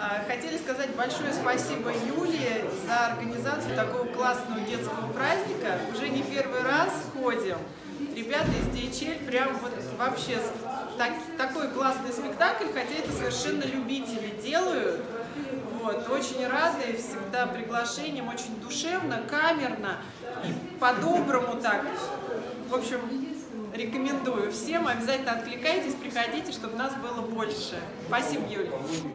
А, хотели сказать большое спасибо Юле за организацию такого классного детского праздника. Уже не первый раз ходим. Ребята из DHL прям вот вообще так, такой классный спектакль, хотя это совершенно любители делают. Вот, очень рады, всегда приглашением, очень душевно, камерно и по-доброму так. В общем, рекомендую всем, обязательно откликайтесь, приходите, чтобы нас было больше. Спасибо, Юля.